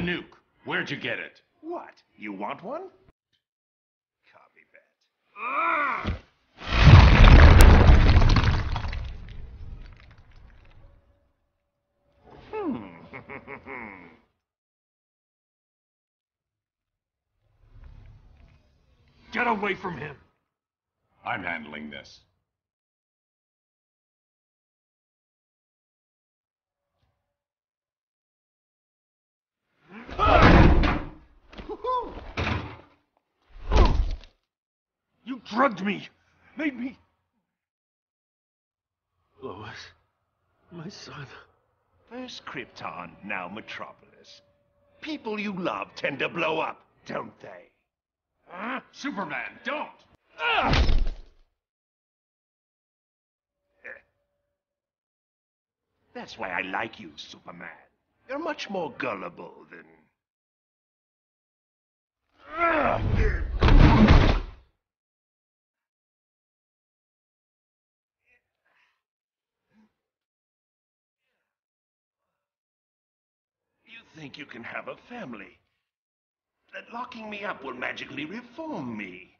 nuke. Where'd you get it? What? You want one? Copy that. Hmm. Get away from him! I'm handling this. You drugged me! Made me... Lois, my son. First Krypton, now Metropolis. People you love tend to blow up, don't they? Huh? Superman, don't! That's why I like you, Superman. You're much more gullible than... You think you can have a family. That locking me up will magically reform me.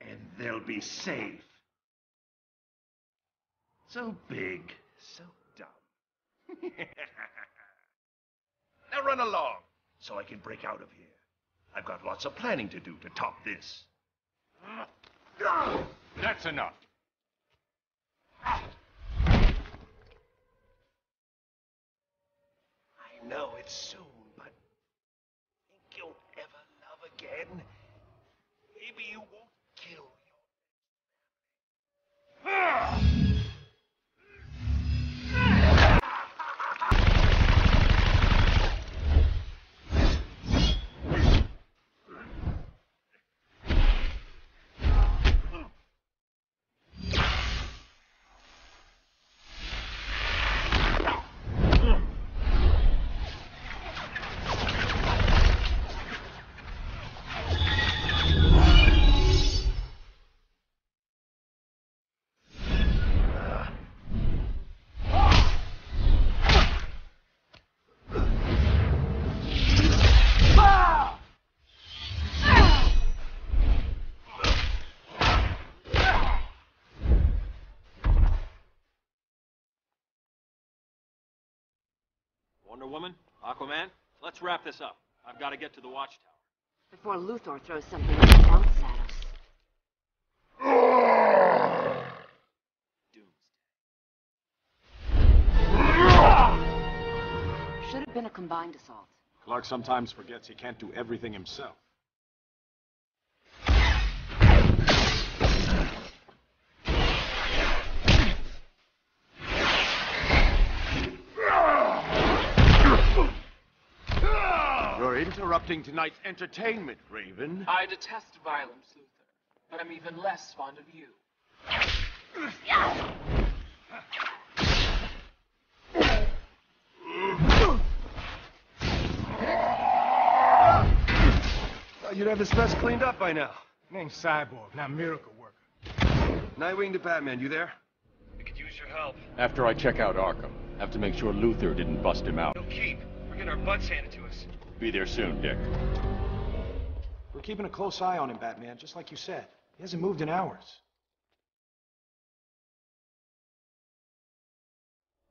And they'll be safe. So big, so dumb. now run along, so I can break out of here. I've got lots of planning to do to top this. That's enough. I know it's soon, but think you'll ever love again? Maybe you won't kill your... Wonder Woman? Aquaman? Let's wrap this up. I've got to get to the watchtower. Before Luthor throws something else at us. Should have been a combined assault. Clark sometimes forgets he can't do everything himself. Interrupting tonight's entertainment, Raven. I detest violence, Luthor, but I'm even less fond of you. Thought you'd have this mess cleaned up by now. Name's Cyborg, not Miracle Worker. Nightwing to Batman, you there? We could use your help. After I check out Arkham, have to make sure Luthor didn't bust him out. No keep. We're getting our butts handed to us. Be there soon, Dick. We're keeping a close eye on him, Batman, just like you said. He hasn't moved in hours.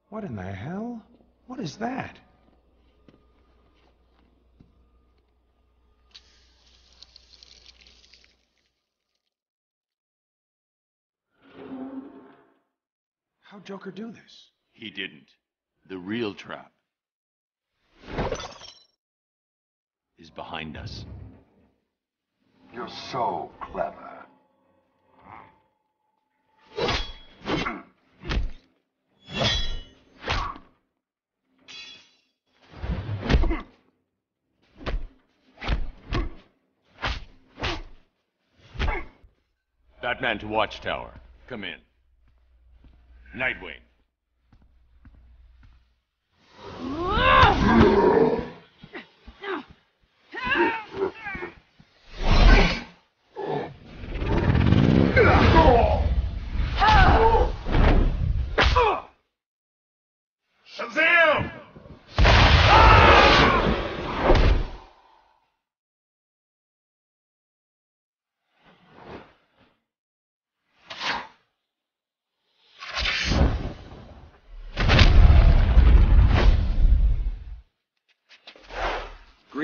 What in the hell? What is that? How'd Joker do this? He didn't. The real trap is behind us. You're so clever. Batman to Watchtower. Come in. Nightwing.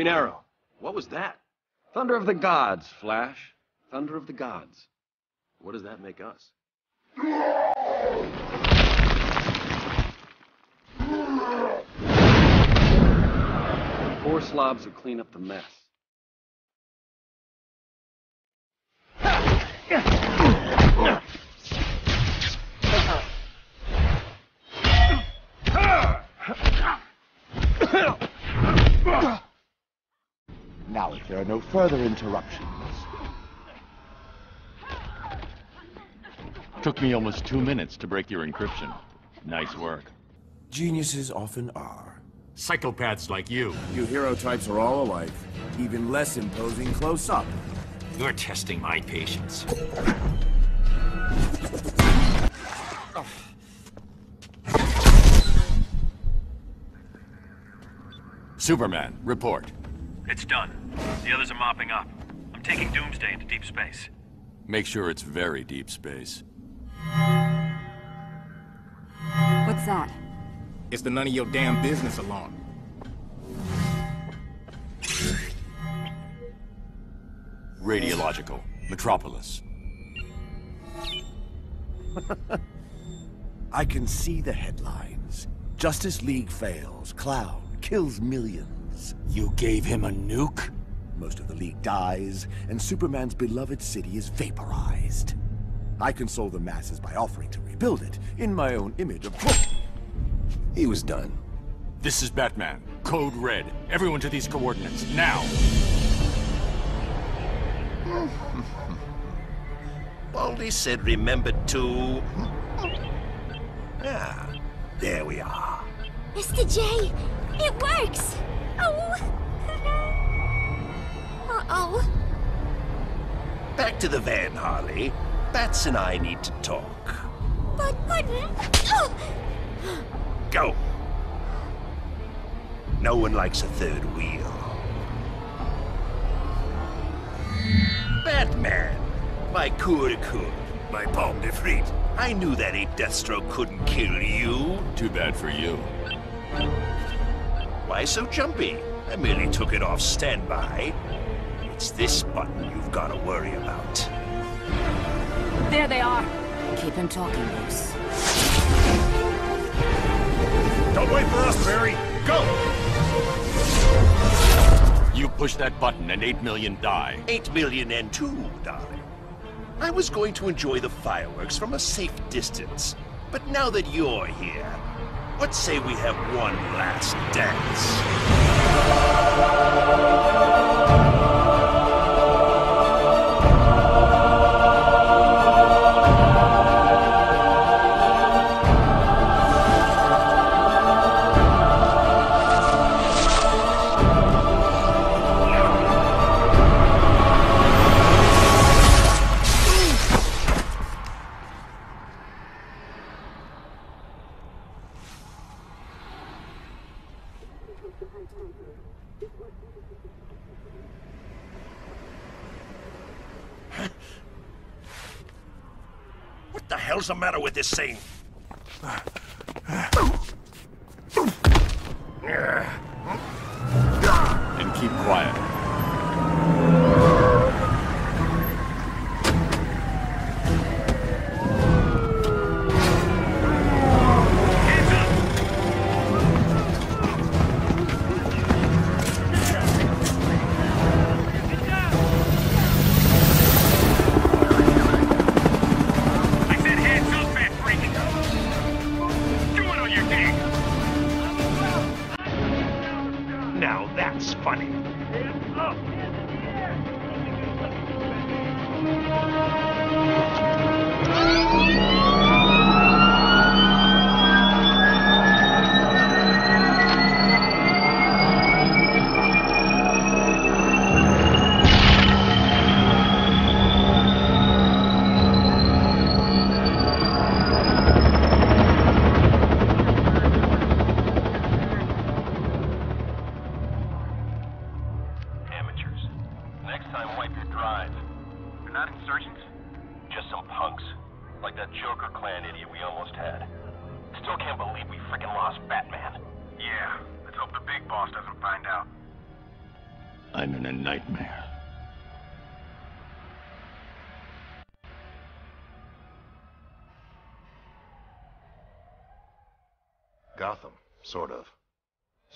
Green Arrow. What was that? Thunder of the gods, Flash. Thunder of the gods. What does that make us? Four slobs who clean up the mess. Now, if there are no further interruptions. Took me almost two minutes to break your encryption. Nice work. Geniuses often are. Psychopaths like you. You hero types are all alike, even less imposing close up. You're testing my patience. Superman, report. It's done. The others are mopping up. I'm taking Doomsday into deep space. Make sure it's very deep space. What's that? It's the none of your damn business alarm. Radiological. Metropolis. I can see the headlines. Justice League fails. Clown kills millions. You gave him a nuke? Most of the League dies, and Superman's beloved city is vaporized. I console the masses by offering to rebuild it, in my own image, of course. He was done. This is Batman. Code Red. Everyone to these coordinates, now! Baldy said remember to... Ah, there we are. Mr. J, it works! Oh! Uh-oh. Back to the van, Harley. Bats and I need to talk. But, pardon? Go! No one likes a third wheel. Batman! My coup de coup. My palme de frite. I knew that ape Deathstroke couldn't kill you. Too bad for you. Why so jumpy? I merely took it off standby. It's this button you've got to worry about. There they are. Keep him talking, Bruce. Don't wait for us, Barry. Go! You push that button and 8 million die. 8 million and two, darling. I was going to enjoy the fireworks from a safe distance. But now that you're here, let's say we have one last dance. This thing?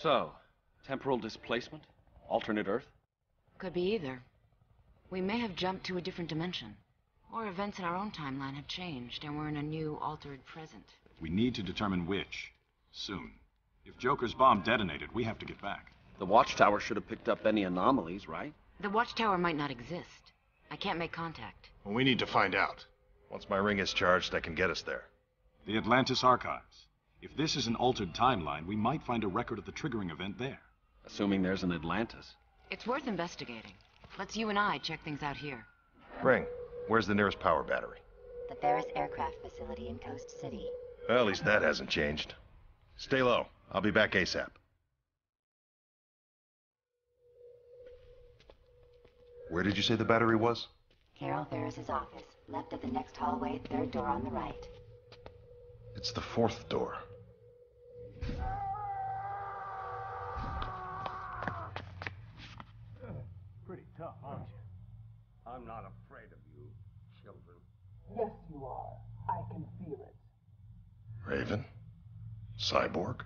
So, temporal displacement? Alternate Earth? Could be either. We may have jumped to a different dimension. Or events in our own timeline have changed, and we're in a new, altered present. We need to determine which. Soon. If Joker's bomb detonated, we have to get back. The watchtower should have picked up any anomalies, right? The watchtower might not exist. I can't make contact. Well, we need to find out. Once my ring is charged, I can get us there. The Atlantis Archives. If this is an altered timeline, we might find a record of the triggering event there. Assuming there's an Atlantis. It's worth investigating. Let's you and I check things out here. Ring, where's the nearest power battery? The Ferris Aircraft Facility in Coast City. Well, at least that hasn't changed. Stay low. I'll be back ASAP. Where did you say the battery was? Carol Ferris's office. Left of the next hallway, third door on the right. It's the fourth door. Pretty tough, aren't you? I'm not afraid of you, children. Yes, you are. I can feel it. Raven? Cyborg?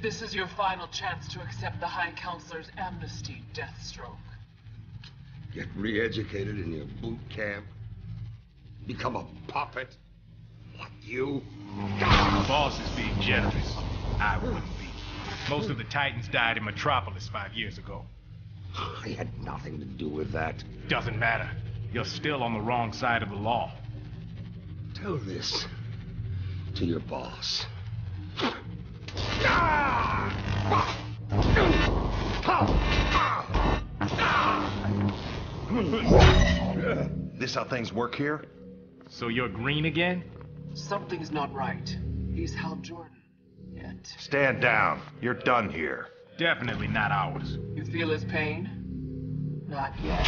This is your final chance to accept the High Counselor's amnesty, Deathstroke. Get re-educated in your boot camp? Become a puppet? What, you? The boss is being generous. I wouldn't be. Most of the Titans died in Metropolis five years ago. I had nothing to do with that. Doesn't matter. You're still on the wrong side of the law. Tell this to your boss. This how things work here? So you're green again? Something's not right. He's Hal Jordan. Yet. Stand down. You're done here. Definitely not ours. You feel his pain? Not yet.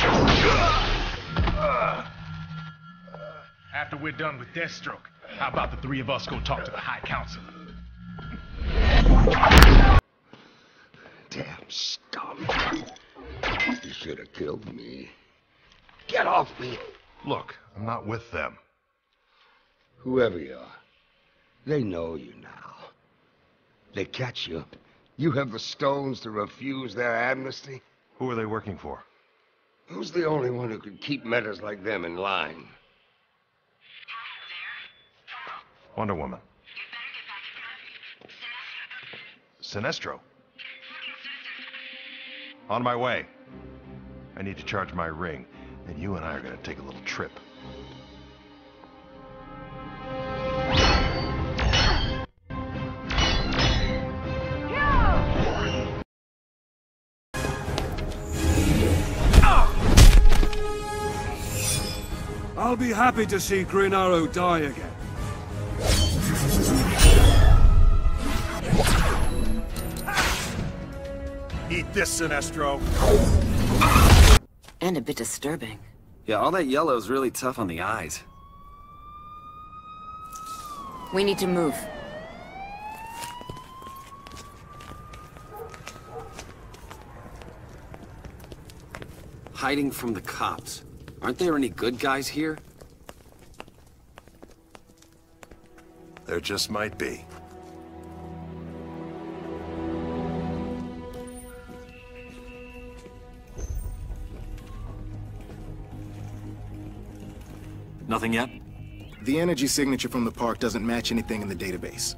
After we're done with Deathstroke, how about the three of us go talk to the High Council? Damn scum. You should have killed me. Get off me! Look, I'm not with them. Whoever you are, they know you now. They catch you. You have the stones to refuse their amnesty? Who are they working for? Who's the only one who could keep metas like them in line? Wonder Woman. Sinestro. On my way. I need to charge my ring, and you and I are gonna take a little trip. I'll be happy to see Green Arrow die again. Eat this, Sinestro. And a bit disturbing. Yeah, all that yellow is really tough on the eyes. We need to move. Hiding from the cops. Aren't there any good guys here? There just might be. Nothing yet? The energy signature from the park doesn't match anything in the database.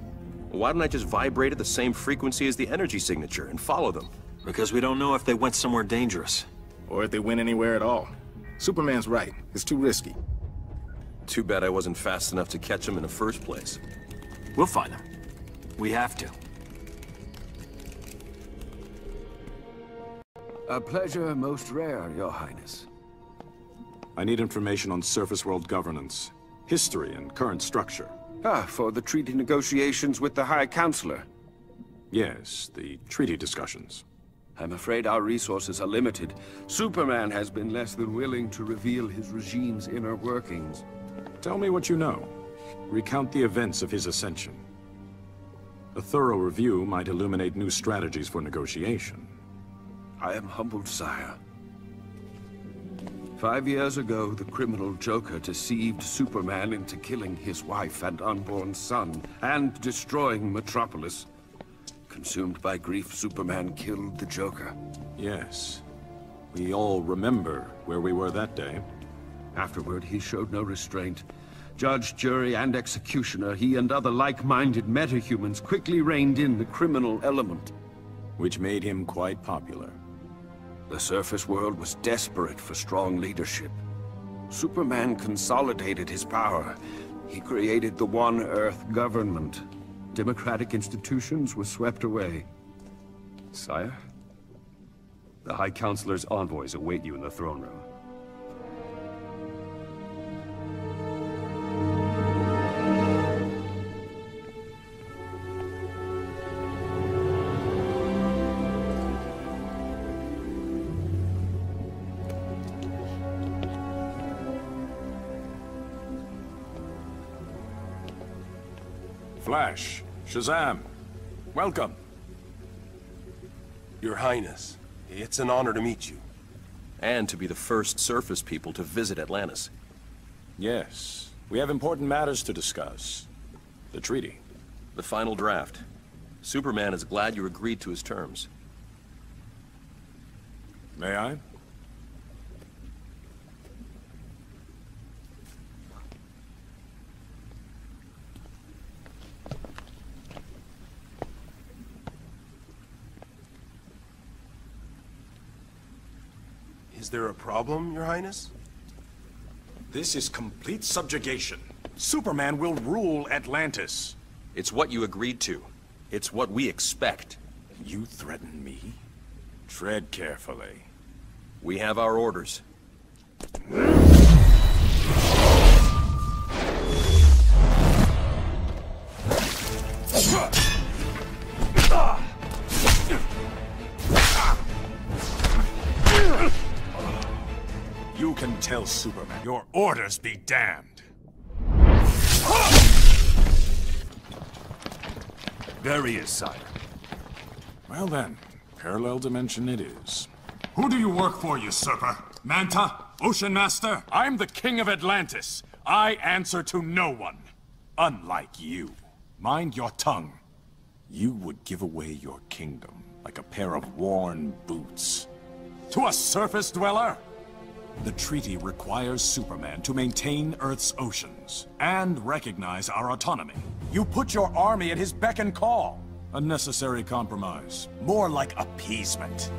Why don't I just vibrate at the same frequency as the energy signature and follow them? Because we don't know if they went somewhere dangerous. Or if they went anywhere at all. Superman's right. It's too risky. Too bad I wasn't fast enough to catch him in the first place. We'll find him. We have to. A pleasure most rare, your highness. I need information on surface world governance, history, and current structure. Ah, for the treaty negotiations with the High Counselor. Yes, the treaty discussions. I'm afraid our resources are limited. Superman has been less than willing to reveal his regime's inner workings. Tell me what you know. Recount the events of his ascension. A thorough review might illuminate new strategies for negotiation. I am humbled, sire. Five years ago, the criminal Joker deceived Superman into killing his wife and unborn son, and destroying Metropolis. Consumed by grief, Superman killed the Joker. Yes. We all remember where we were that day. Afterward, he showed no restraint. Judge, jury, and executioner, he and other like-minded metahumans quickly reined in the criminal element. Which made him quite popular. The surface world was desperate for strong leadership. Superman consolidated his power. He created the One Earth government. Democratic institutions were swept away. Sire? The High Counselor's envoys await you in the throne room. Flash, Shazam, welcome. Your Highness, it's an honor to meet you. And to be the first surface people to visit Atlantis. Yes, we have important matters to discuss. The treaty. The final draft. Superman is glad you agreed to his terms. May I? Is there a problem, Your Highness? This is complete subjugation. Superman will rule Atlantis. It's what you agreed to. It's what we expect. You threaten me? Tread carefully. We have our orders. Tell Superman. Your orders be damned. There he is, sire. Well then, parallel dimension it is. Who do you work for, usurper? Manta? Ocean Master? I'm the king of Atlantis. I answer to no one. Unlike you. Mind your tongue. You would give away your kingdom like a pair of worn boots. To a surface dweller? The treaty requires Superman to maintain Earth's oceans and recognize our autonomy. You put your army at his beck and call. A necessary compromise. More like appeasement.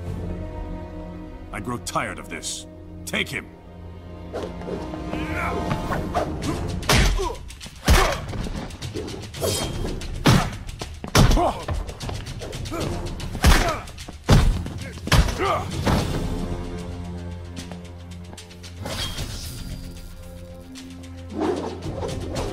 I grow tired of this. Take him. Kill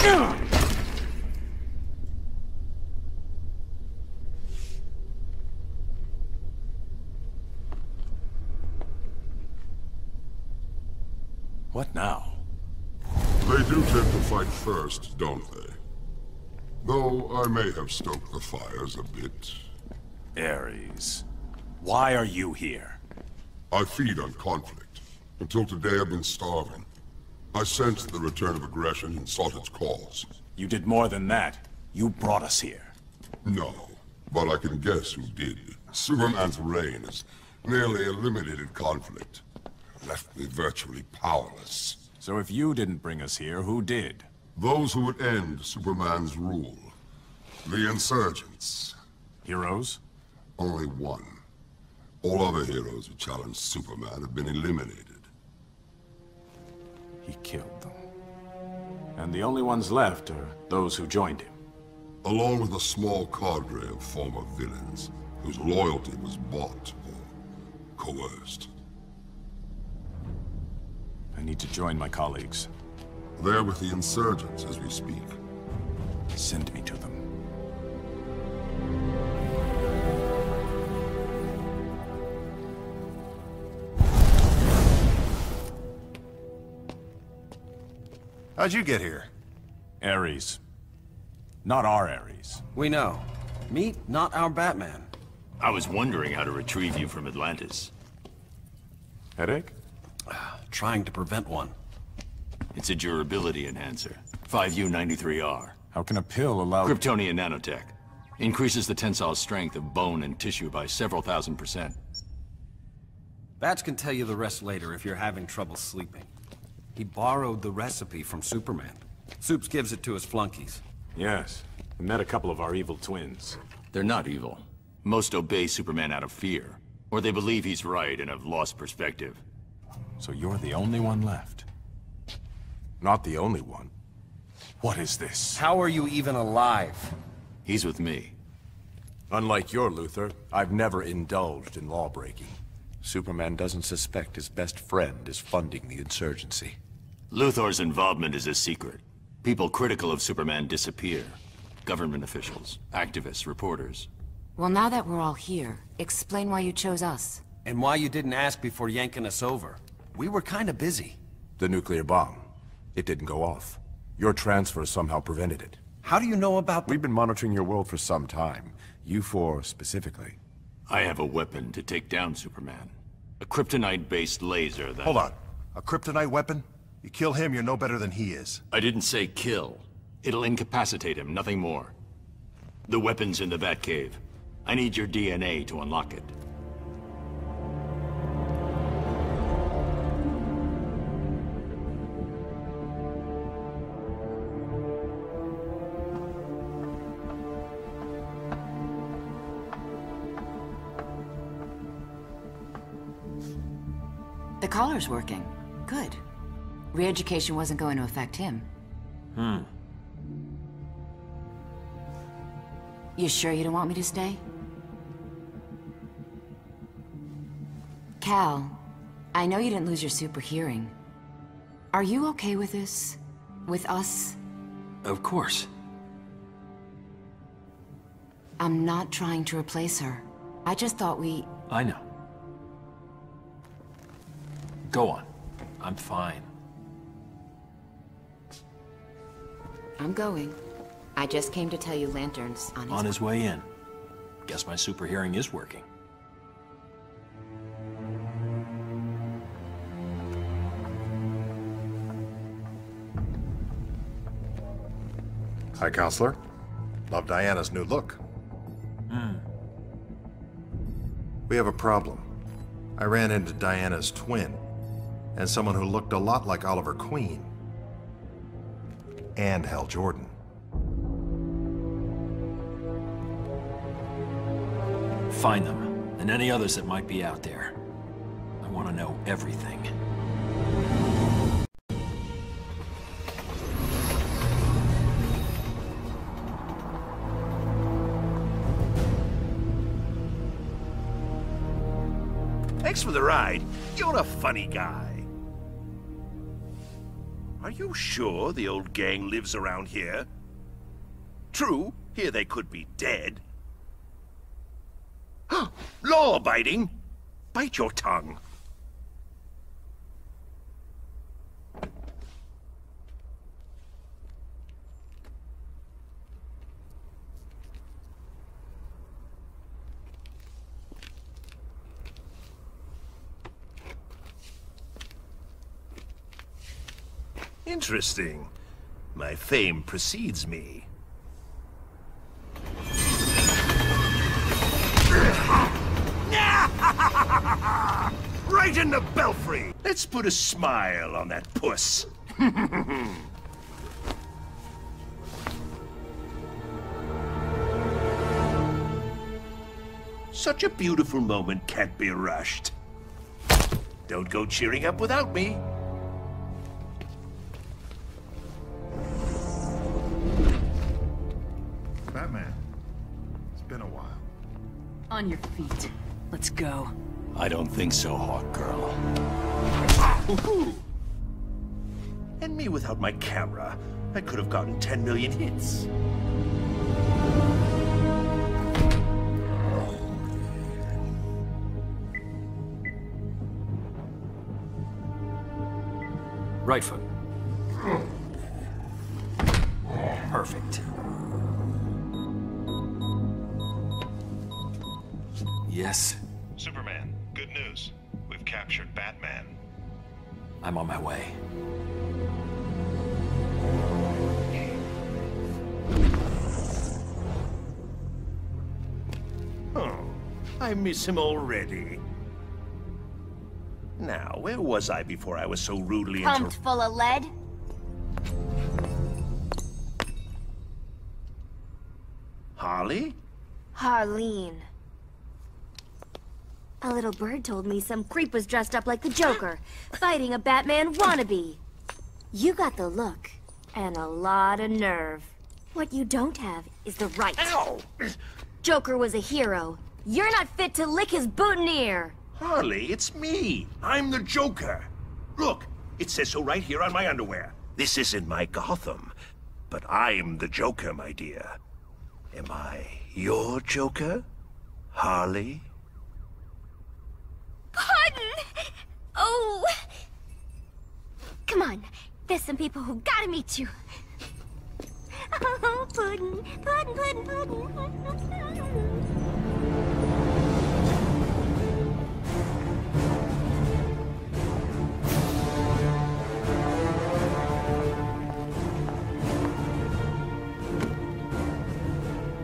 What now? They do tend to fight first, don't they? Though I may have stoked the fires a bit. Ares, why are you here? I feed on conflict. Until today I've been starving. I sensed the return of aggression and sought its cause. You did more than that. You brought us here. No, but I can guess who did. Superman's reign has nearly eliminated conflict. Left me virtually powerless. So if you didn't bring us here, who did? Those who would end Superman's rule. The insurgents. Heroes? Only one. All other heroes who challenged Superman have been eliminated. He killed them. And the only ones left are those who joined him. Along with a small cadre of former villains, whose loyalty was bought or coerced. I need to join my colleagues. They're with the insurgents as we speak. Send me to them. How'd you get here? Ares. Not our Ares. We know. Meet not our Batman. I was wondering how to retrieve you from Atlantis. Headache? Ah, trying to prevent one. It's a durability enhancer. 5U93R. How can a pill allow... Kryptonian nanotech. Increases the tensile strength of bone and tissue by several thousand percent. Bats can tell you the rest later if you're having trouble sleeping. He borrowed the recipe from Superman. Supes gives it to his flunkies. Yes. I met a couple of our evil twins. They're not evil. Most obey Superman out of fear. Or they believe he's right and have lost perspective. So you're the only one left? Not the only one. What is this? How are you even alive? He's with me. Unlike your Luthor, I've never indulged in lawbreaking. Superman doesn't suspect his best friend is funding the insurgency. Luthor's involvement is a secret. People critical of Superman disappear. Government officials, activists, reporters. Well, now that we're all here, explain why you chose us. And why you didn't ask before yanking us over. We were kinda busy. The nuclear bomb. It didn't go off. Your transfer somehow prevented it. How do you know about We've been monitoring your world for some time. You four, specifically. I have a weapon to take down Superman. A kryptonite-based laser that... Hold on. A kryptonite weapon? You kill him, you're no better than he is. I didn't say kill. It'll incapacitate him, nothing more. The weapon's in the Batcave. I need your DNA to unlock it. The collar's working. Good. Re-education wasn't going to affect him. Hmm. You sure you don't want me to stay? Kal, I know you didn't lose your super hearing. Are you okay with this? With us? Of course. I'm not trying to replace her. I just thought we... I know. Go on. I'm fine. I'm going. I just came to tell you Lantern's on his... On his way in. Guess my super hearing is working. Hi, Counselor. Love Diana's new look. Hmm. We have a problem. I ran into Diana's twin, and someone who looked a lot like Oliver Queen. And Hal Jordan. Find them, and any others that might be out there. I want to know everything. Thanks for the ride. You're a funny guy. Are you sure the old gang lives around here? True, here they could be dead. Law-abiding? Bite your tongue. Interesting. My fame precedes me. right in the belfry! Let's put a smile on that puss. Such a beautiful moment can't be rushed. Don't go cheering up without me. On your feet. Let's go. I don't think so, Hawk Girl. And me without my camera, I could have gotten 10 million hits. Right foot. Miss him already. Now, where was I before I was so rudely Pumped full of lead? Harley? Harleen. A little bird told me some creep was dressed up like the Joker, fighting a Batman wannabe. You got the look, and a lot of nerve. What you don't have is the right. Ow! Joker was a hero. You're not fit to lick his boutonniere. Harley, it's me. I'm the Joker. Look, it says so right here on my underwear. This isn't my Gotham, but I'm the Joker, my dear. Am I your Joker, Harley? Pardon! Oh! Come on, there's some people who gotta meet you. Oh, Puddin', Puddin', Puddin', Puddin'.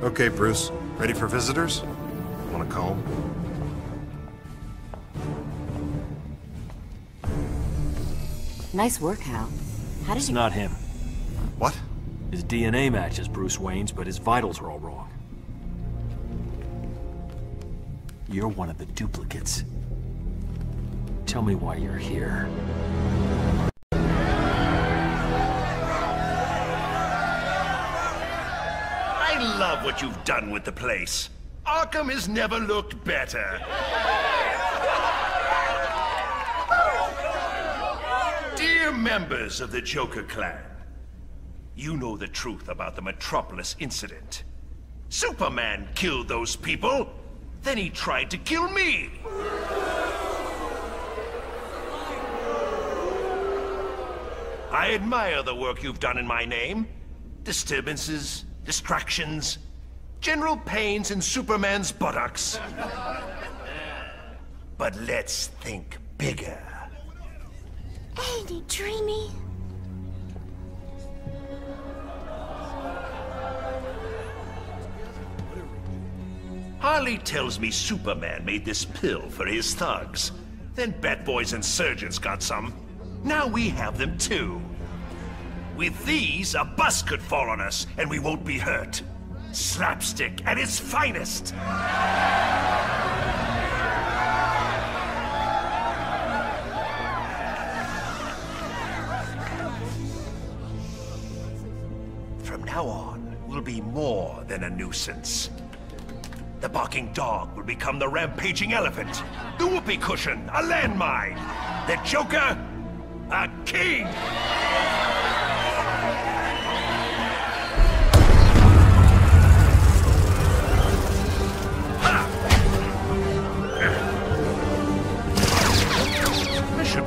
Okay, Bruce. Ready for visitors? Want a comb? Nice work, Hal. How did It's you... not him. What? His DNA matches Bruce Wayne's, but his vitals are all wrong. You're one of the duplicates. Tell me why you're here. What you've done with the place. Arkham has never looked better. Dear members of the Joker clan, you know the truth about the Metropolis incident. Superman killed those people, then he tried to kill me. I admire the work you've done in my name. Disturbances, distractions, general pains in Superman's buttocks. But let's think bigger. Ain't he dreamy? Harley tells me Superman made this pill for his thugs. Then Bat Boys and Surgeons got some. Now we have them too. With these, a bus could fall on us, and we won't be hurt. Slapstick at its finest. From now on, we'll be more than a nuisance. The barking dog will become the rampaging elephant. The whoopee cushion, a landmine. The Joker, a king.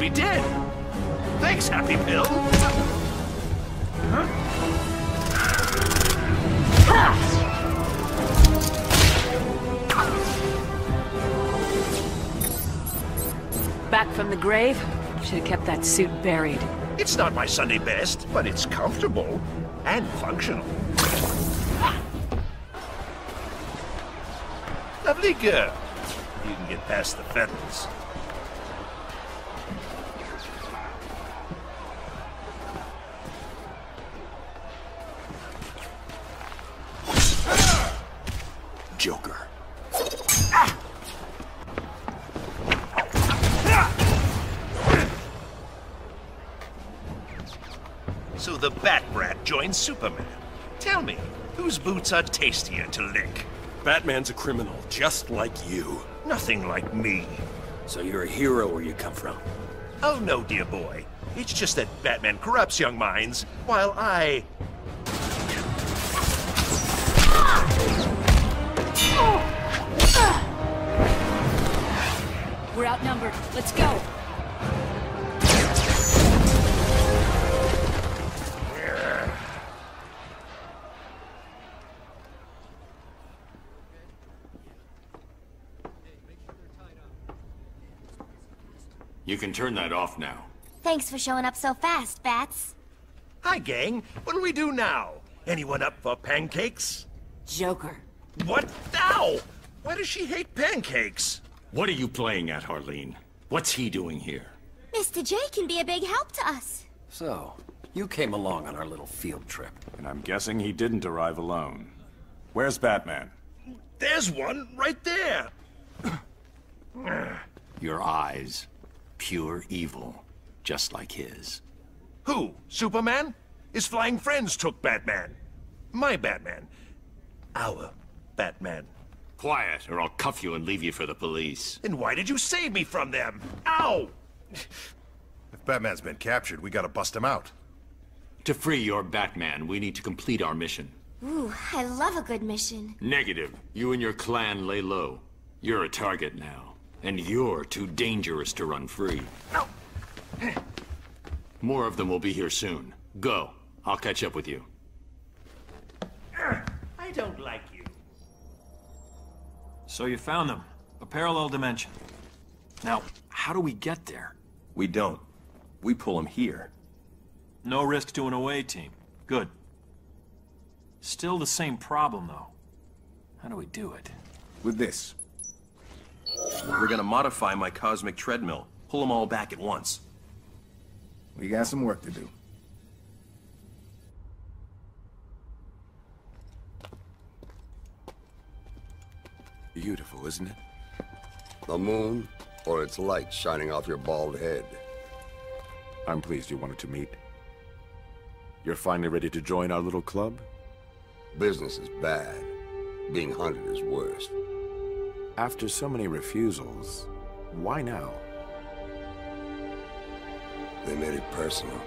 Dead. Thanks, Happy Pill. Back from the grave? Should have kept that suit buried. It's not my Sunday best, but it's comfortable and functional. Lovely girl. You can get past the feathers. Superman. Tell me, whose boots are tastier to lick? Batman's a criminal, just like you. Nothing like me. So you're a hero where you come from. Oh no, dear boy. It's just that Batman corrupts young minds, while I... We're outnumbered. Let's go. You can turn that off now. Thanks for showing up so fast, Bats. Hi, gang. What'll we do now? Anyone up for pancakes? Joker. What now? Why does she hate pancakes? What are you playing at, Harleen? What's he doing here? Mr. J can be a big help to us. So, you came along on our little field trip. And I'm guessing he didn't arrive alone. Where's Batman? There's one right there. Your eyes. Pure evil. Just like his. Who? Superman? His flying friends took Batman. My Batman. Our Batman. Quiet, or I'll cuff you and leave you for the police. Then why did you save me from them? Ow! If Batman's been captured, we gotta bust him out. To free your Batman, we need to complete our mission. Ooh, I love a good mission. Negative. You and your clan lay low. You're a target now. And you're too dangerous to run free. No. More of them will be here soon. Go. I'll catch up with you. I don't like you. So you found them. A parallel dimension. Now, how do we get there? We don't. We pull them here. No risk to an away team. Good. Still the same problem, though. How do we do it? With this. We're gonna modify my cosmic treadmill. Pull them all back at once. We got some work to do. Beautiful, isn't it? The moon, or its light shining off your bald head. I'm pleased you wanted to meet. You're finally ready to join our little club? Business is bad. Being hunted is worse. After so many refusals, why now? They made it personal.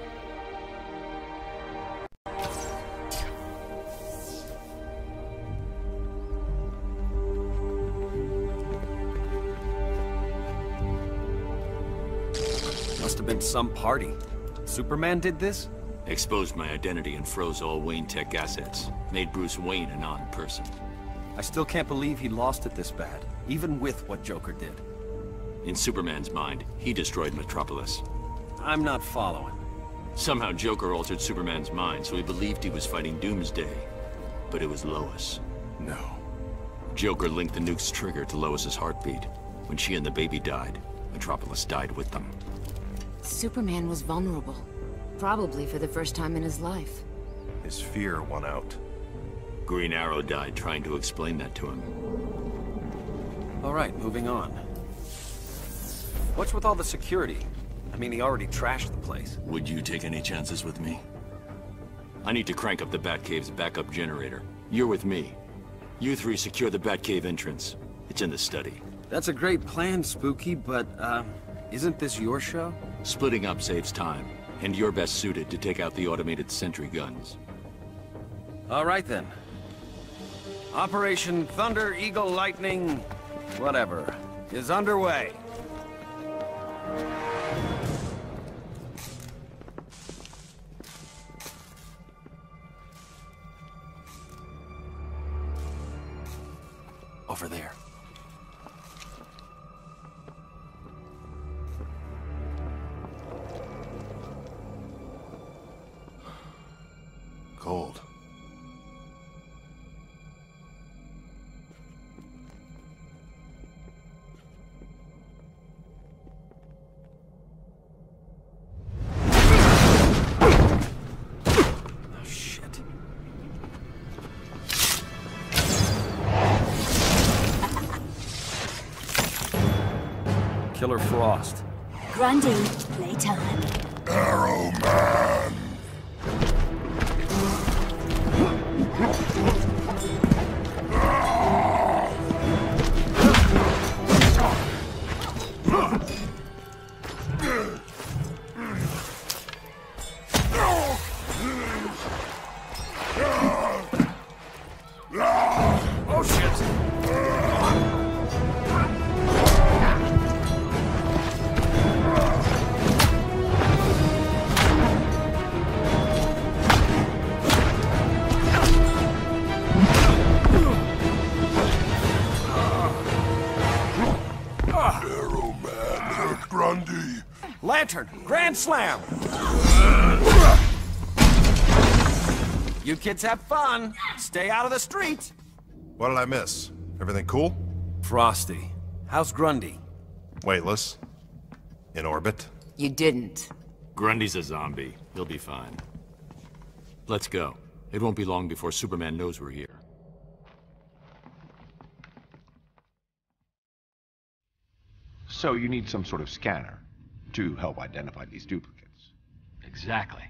Must have been some party. Superman did this? Exposed my identity and froze all Wayne Tech assets. Made Bruce Wayne a non-person. I still can't believe he lost it this bad, even with what Joker did. In Superman's mind, he destroyed Metropolis. I'm not following. Somehow Joker altered Superman's mind, so he believed he was fighting Doomsday. But it was Lois. No. Joker linked the nuke's trigger to Lois's heartbeat. When she and the baby died, Metropolis died with them. Superman was vulnerable. Probably for the first time in his life. His fear won out. Green Arrow died trying to explain that to him. All right, moving on. What's with all the security? I mean, he already trashed the place. Would you take any chances with me? I need to crank up the Batcave's backup generator. You're with me. You three secure the Batcave entrance. It's in the study. That's a great plan, Spooky, but, uh, isn't this your show? Splitting up saves time, and you're best suited to take out the automated sentry guns. All right, then. Operation Thunder Eagle Lightning... whatever, is underway. Over there. Killer Frost. Grundy, Grand Slam! You kids have fun. Stay out of the street. What did I miss? Everything cool? Frosty. How's Grundy? Weightless. In orbit. You didn't. Grundy's a zombie. He'll be fine. Let's go. It won't be long before Superman knows we're here. So you need some sort of scanner to help identify these duplicates. Exactly.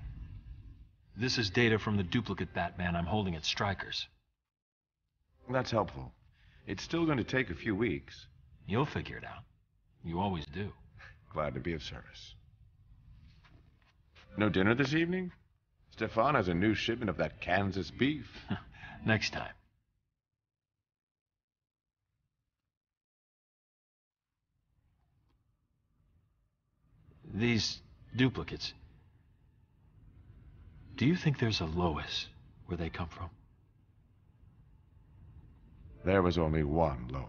This is data from the duplicate Batman I'm holding at Stryker's. That's helpful. It's still going to take a few weeks. You'll figure it out. You always do. Glad to be of service. No dinner this evening? Stefan has a new shipment of that Kansas beef. Next time. These duplicates. Do you think there's a Lois where they come from? There was only one Lois.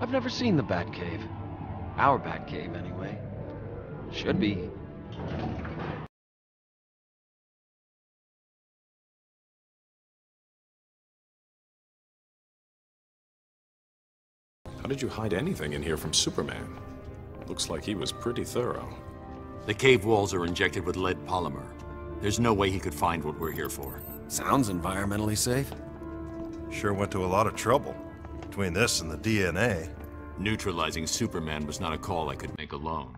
I've never seen the Batcave. Our Batcave, anyway. Should be. How did you hide anything in here from Superman? Looks like he was pretty thorough. The cave walls are injected with lead polymer. There's no way he could find what we're here for. Sounds environmentally safe. Sure went to a lot of trouble. Between this and the DNA. Neutralizing Superman was not a call I could make alone.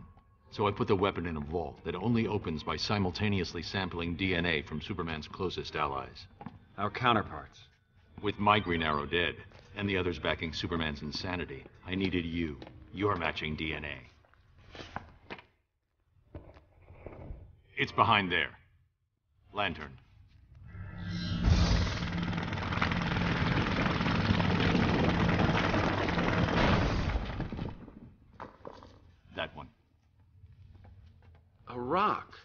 So I put the weapon in a vault that only opens by simultaneously sampling DNA from Superman's closest allies. Our counterparts. With my Green Arrow dead, and the others backing Superman's insanity, I needed you. Your matching DNA. It's behind there. Lantern. That one. A rock.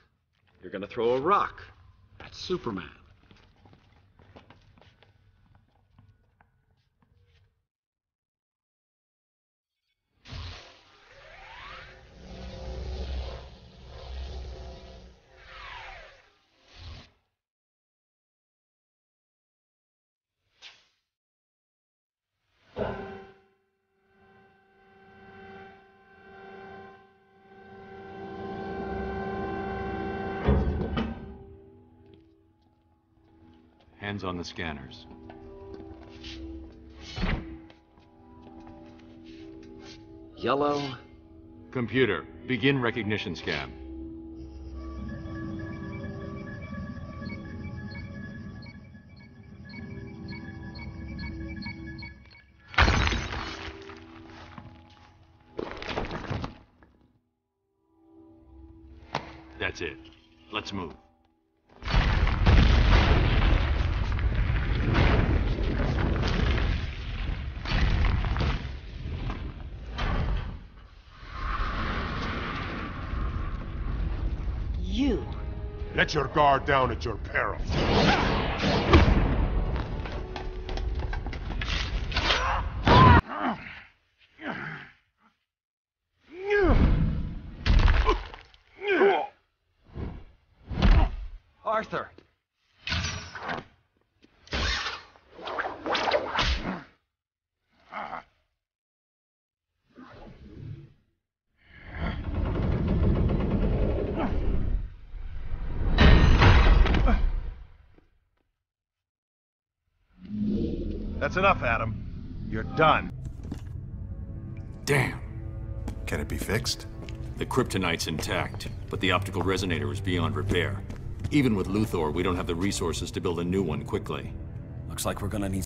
You're gonna throw a rock at Superman. Hands on the scanners. Yellow. Computer, begin recognition scan. That's it. Let's move. Your guard down at your peril. Arthur! That's enough, Adam. You're done. Damn. Can it be fixed? The kryptonite's intact, but the optical resonator is beyond repair. Even with Luthor, we don't have the resources to build a new one quickly. Looks like we're gonna need...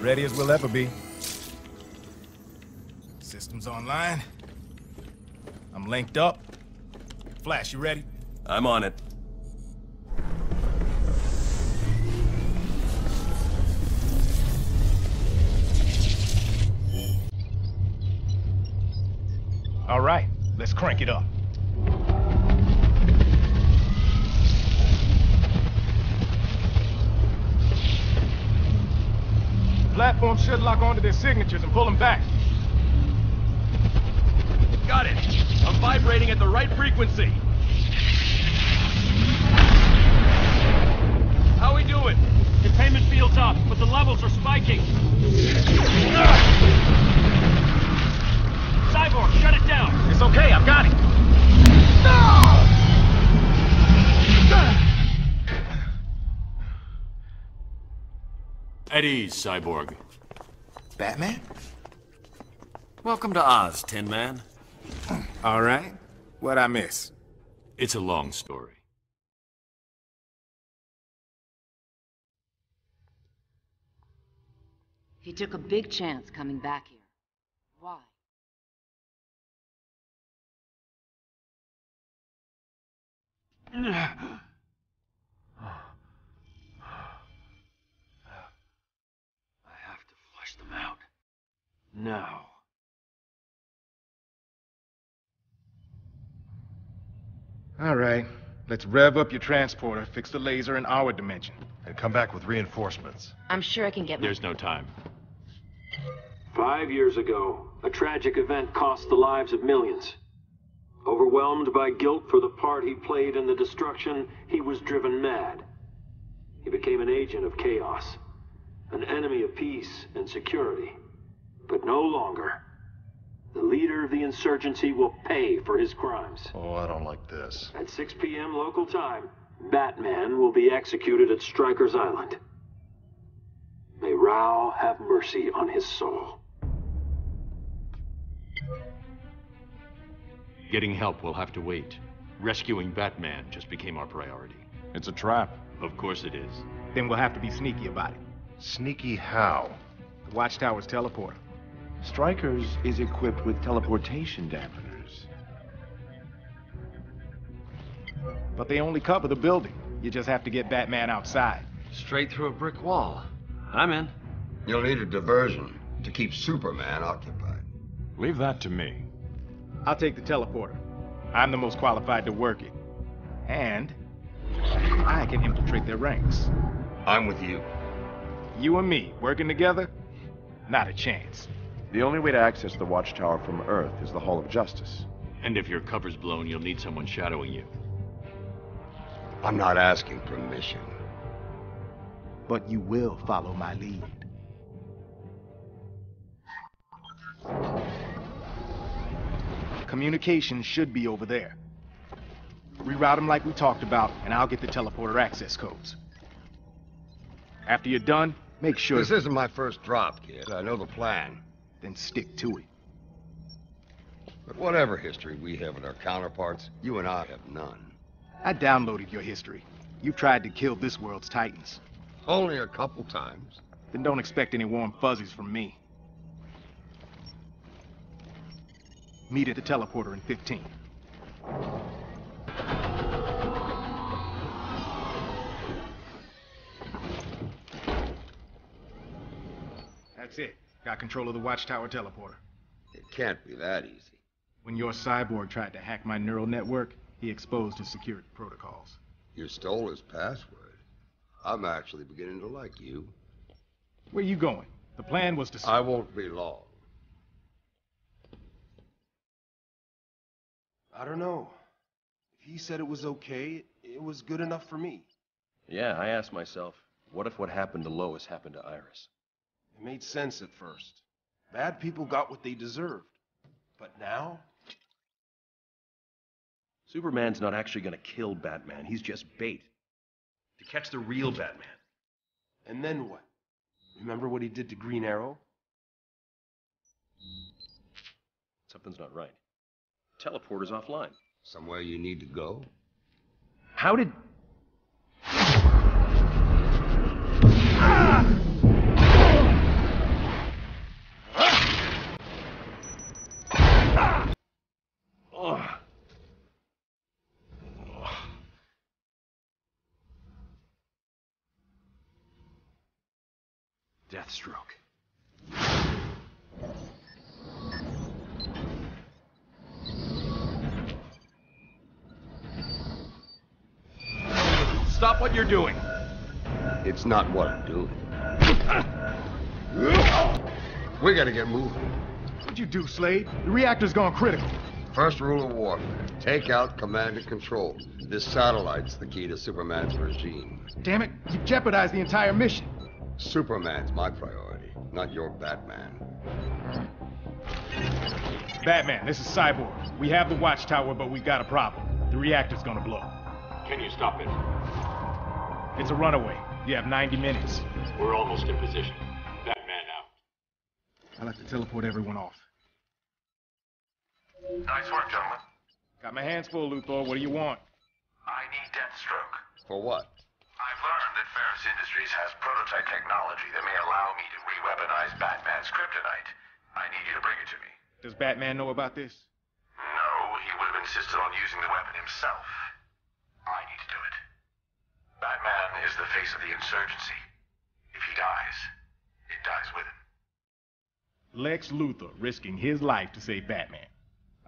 Ready as we'll ever be. Systems online. I'm linked up. Flash, you ready? I'm on it. All right, let's crank it up. Platform should lock onto their signatures and pull them back. Got it. I'm vibrating at the right frequency. How we doing? Containment field's up, but the levels are spiking. Cyborg, shut it down. It's okay, I've got it. At ease, Cyborg. Batman? Welcome to Oz, Tin Man. All right. What'd I miss? It's a long story. He took a big chance coming back here. Why? I have to flush them out. Now. All right. Let's rev up your transporter, fix the laser in our dimension. And come back with reinforcements. I'm sure I can get my... There's no time. Five years ago, a tragic event cost the lives of millions. Overwhelmed by guilt for the part he played in the destruction, he was driven mad. He became an agent of chaos, an enemy of peace and security. But no longer. The leader of the insurgency will pay for his crimes. Oh, I don't like this. At 6 p.m. local time, Batman will be executed at Stryker's Island. May Rao have mercy on his soul. Getting help will have to wait. Rescuing Batman just became our priority. It's a trap. Of course it is. Then we'll have to be sneaky about it. Sneaky how? The Watchtower's teleporter. Stryker's is equipped with teleportation dampeners. But they only cover the building. You just have to get Batman outside. Straight through a brick wall. I'm in. You'll need a diversion to keep Superman occupied. Leave that to me. I'll take the teleporter. I'm the most qualified to work it. And I can infiltrate their ranks. I'm with you. You and me working together? Not a chance. The only way to access the Watchtower from Earth is the Hall of Justice. And if your cover's blown, you'll need someone shadowing you. I'm not asking permission. But you will follow my lead. Communications should be over there. Reroute them like we talked about, and I'll get the teleporter access codes. After you're done, make sure... This isn't my first drop, kid. I know the plan. Then stick to it. But whatever history we have with our counterparts, you and I have none. I downloaded your history. You tried to kill this world's titans. Only a couple times. Then don't expect any warm fuzzies from me. Meet at the teleporter in 15. That's it. Got control of the Watchtower teleporter. It can't be that easy. When your cyborg tried to hack my neural network, he exposed his security protocols. You stole his password. I'm actually beginning to like you. Where are you going? The plan was to... I won't be long. I don't know. If he said it was okay, it was good enough for me. Yeah, I asked myself, what if what happened to Lois happened to Iris? It made sense at first. Bad people got what they deserved. But now? Superman's not actually gonna kill Batman. He's just bait. To catch the real Batman. And then what? Remember what he did to Green Arrow? Something's not right. Teleporter's offline. Somewhere you need to go? How did... Deathstroke. Stop what you're doing. It's not what I'm doing. We gotta get moving. What'd you do, Slade? The reactor's gone critical. First rule of warfare take out command and control. This satellite's the key to Superman's regime. Damn it, you jeopardized the entire mission. Superman's my priority, not your Batman. Batman, this is Cyborg. We have the watchtower, but we've got a problem. The reactor's gonna blow. Can you stop it? It's a runaway. You have 90 minutes. We're almost in position. Batman out. I'll have to teleport everyone off. Nice work, gentlemen. Got my hands full, Luthor. What do you want? I need Deathstroke. For what? I've learned that Ferris Industries has prototype technology that may allow me to re-weaponize Batman's kryptonite. I need you to bring it to me. Does Batman know about this? No, he would have insisted on using the weapon himself. I need to do it. Batman is the face of the insurgency. If he dies, it dies with him. Lex Luthor risking his life to save Batman.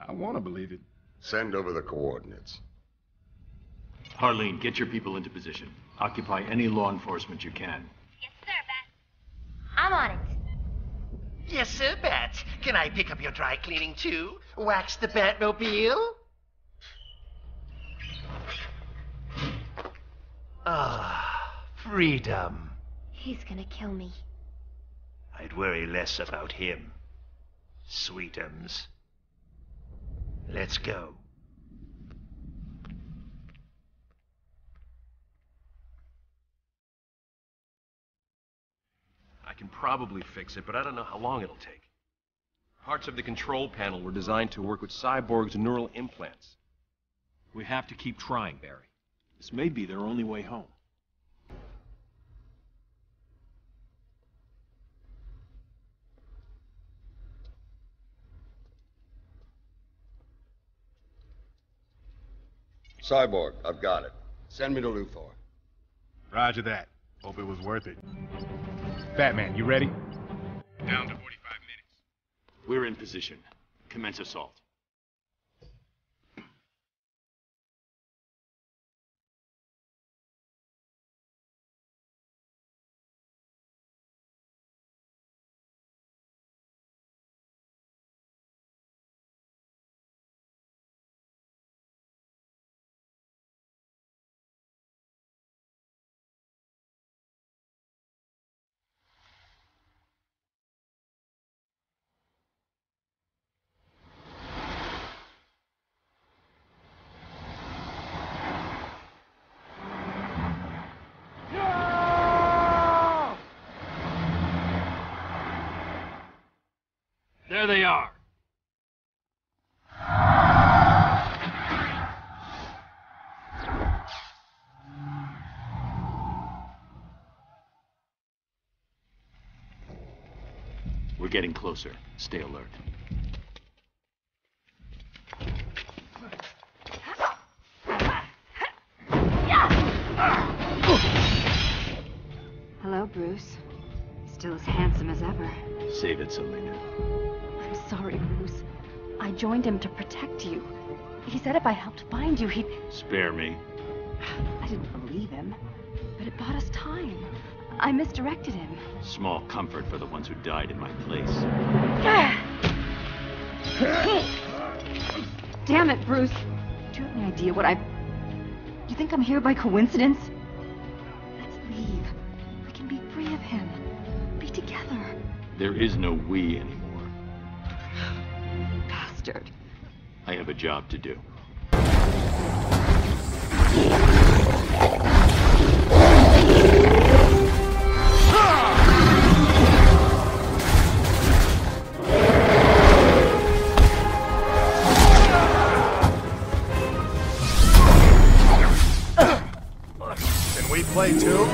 I want to believe it. Send over the coordinates. Harleen, get your people into position. Occupy any law enforcement you can. Yes, sir, Bat. I'm on it. Yes, sir, Bats. Can I pick up your dry cleaning too? Wax the Batmobile? Ah, freedom. He's gonna kill me. I'd worry less about him. Sweetums. Let's go. I can probably fix it, but I don't know how long it'll take. Parts of the control panel were designed to work with Cyborg's neural implants. We have to keep trying, Barry. This may be their only way home. Cyborg, I've got it. Send me to Luthor. Roger that. Hope it was worth it. Batman, you ready? Down to 45 minutes. We're in position. Commence assault. Getting closer. Stay alert. Hello, Bruce. Still as handsome as ever. Save it, Selina. I'm sorry, Bruce. I joined him to protect you. He said if I helped find you, he'd... Spare me. I didn't believe him. But it bought us time. I misdirected him. Small comfort for the ones who died in my place. Damn it, Bruce. Do you have any idea what I've... You think I'm here by coincidence? Let's leave. We can be free of him. Be together. There is no we anymore. Bastard. I have a job to do. Play too?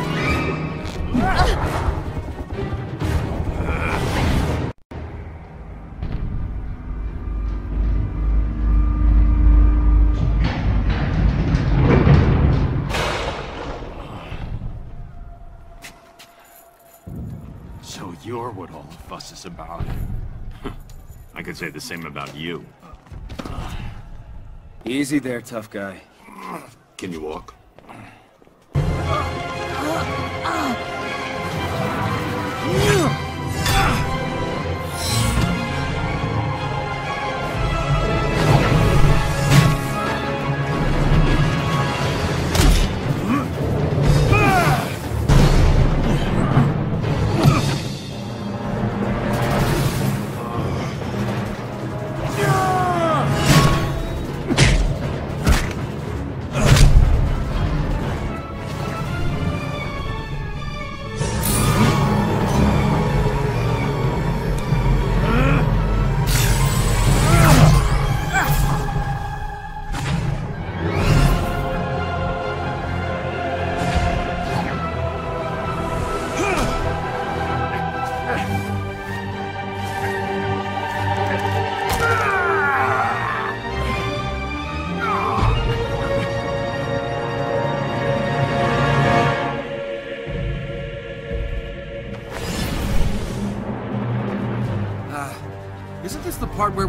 So you're what all the fuss is about. I could say the same about you. Easy there, tough guy. Can you walk?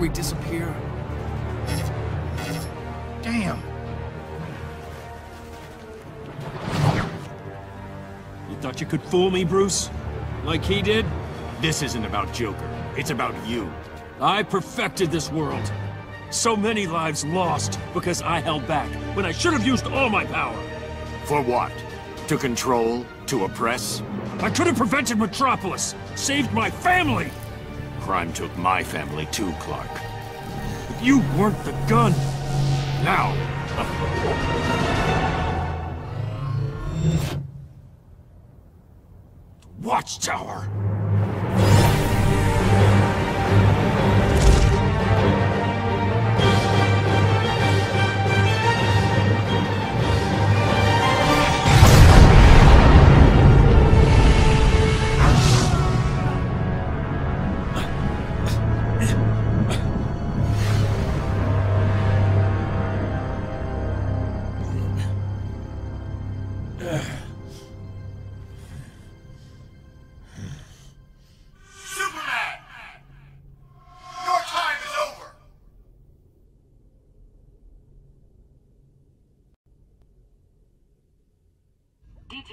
We disappear? Damn. You thought you could fool me, Bruce? Like he did? This isn't about Joker. It's about you. I perfected this world. So many lives lost because I held back when I should have used all my power. For what? To control? To oppress? I could have prevented Metropolis, saved my family. Crime took my family too, Clark. But you weren't the gun. Now. Watchtower.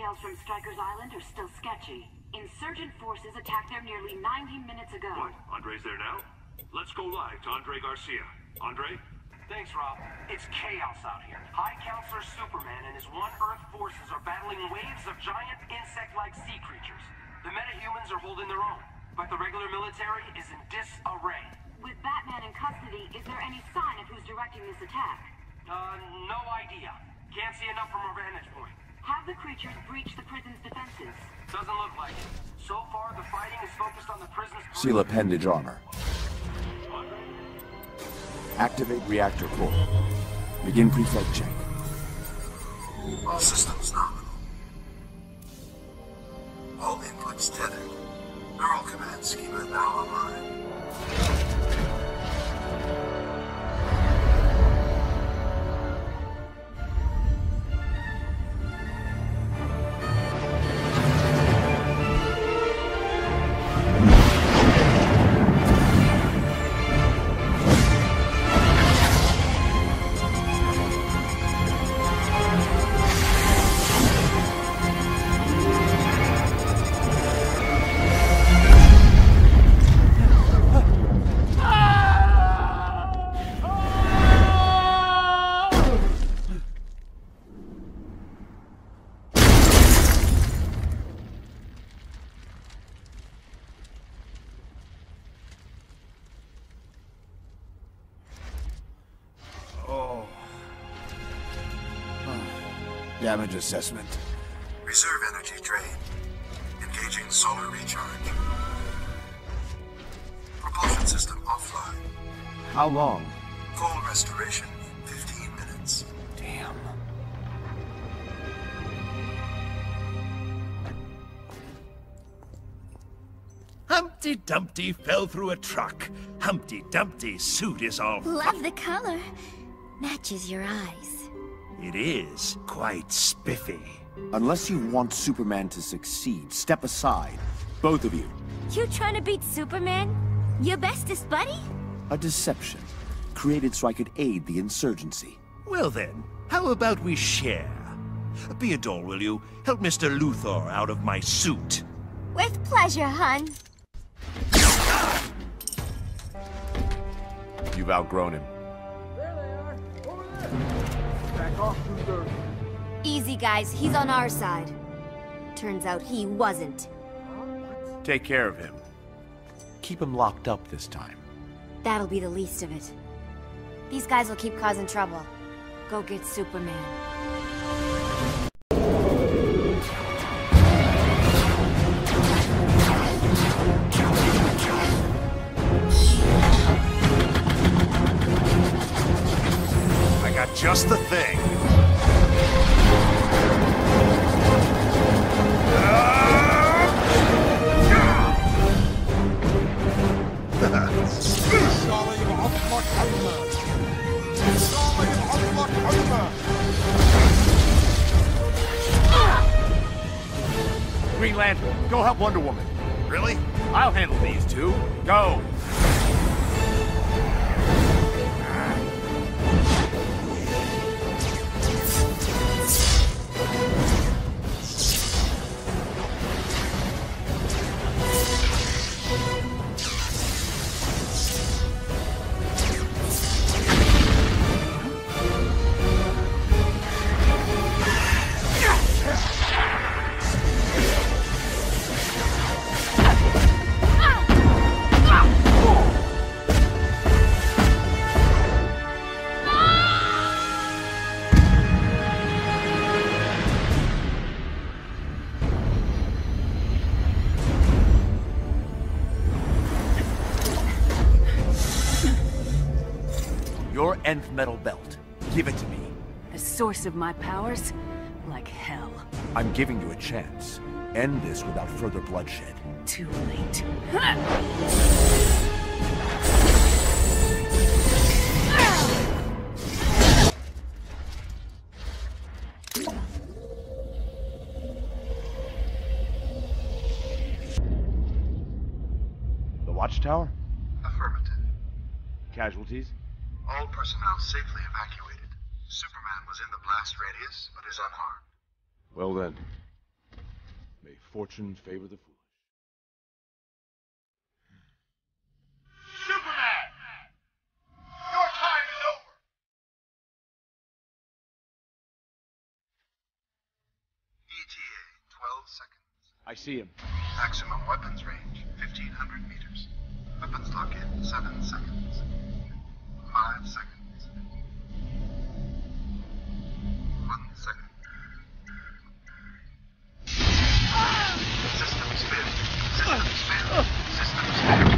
Details from Stryker's Island are still sketchy. Insurgent forces attacked there nearly 90 minutes ago. What? Andre's there now? Let's go live to Andre Garcia. Andre? Thanks, Rob. It's chaos out here. High Counselor Superman and his One Earth forces are battling waves of giant insect-like sea creatures. The metahumans are holding their own, but the regular military is in disarray. With Batman in custody, is there any sign of who's directing this attack? Uh, no idea. Can't see enough from our vantage point. Have the creatures breached the prison's defenses? Doesn't look like it. So far, the fighting is focused on the prison's... Seal appendage armor. Activate reactor core. Begin preflight check. All systems nominal. All inputs tethered. Neural command schema now online. Damage assessment. Reserve energy drain. Engaging solar recharge. Propulsion system offline. How long? Full restoration in 15 minutes. Damn. Humpty Dumpty fell through a truck. Humpty Dumpty's suit is all... Love the color. Matches your eyes. It is quite spiffy. Unless you want Superman to succeed, step aside. Both of you. You trying to beat Superman? Your bestest buddy? A deception. Created so I could aid the insurgency. Well then, how about we share? Be a doll, will you? Help Mr. Luthor out of my suit. With pleasure, hun. You've outgrown him. Back off, Luthor. Easy, guys. He's on our side. Turns out he wasn't. Take care of him. Keep him locked up this time. That'll be the least of it. These guys will keep causing trouble. Go get Superman. Just the thing. Green Lantern, go help Wonder Woman. Really? I'll handle these two. Go. Your nth metal belt. Give it to me. The source of my powers? Like hell. I'm giving you a chance. End this without further bloodshed. Too late. The watchtower? Affirmative. Casualties? All personnel safely evacuated. Superman was in the blast radius, but is unharmed. Well then, may fortune favor the foolish. Superman! Your time is over! ETA, 12 seconds. I see him. Maximum weapons range, 1500 meters. Weapons lock in, 7 seconds. 5 seconds. 1 second. Systems failed. Systems failed. Systems failed.